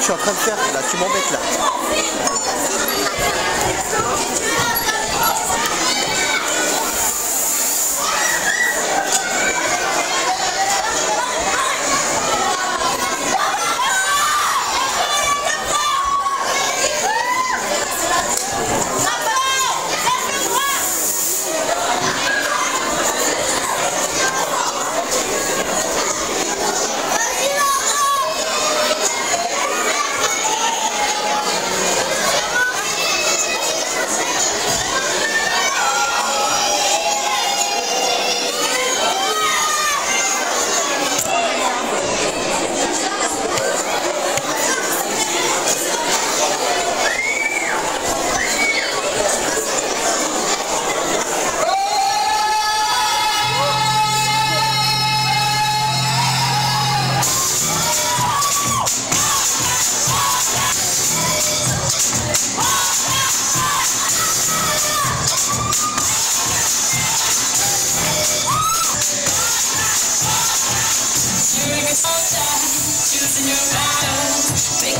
je suis en train de faire là, tu m'embêtes là.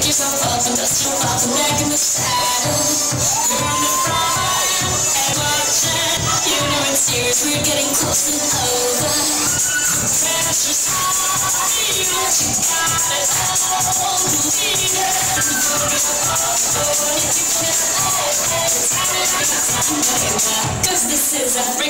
Yourself up dust your off and back in the saddle. You're on the front and. You know it's serious, we're getting close over. Precious heart, you what you got it all. Believe it. To the if you. Cause this is Africa.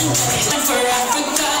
For Africa.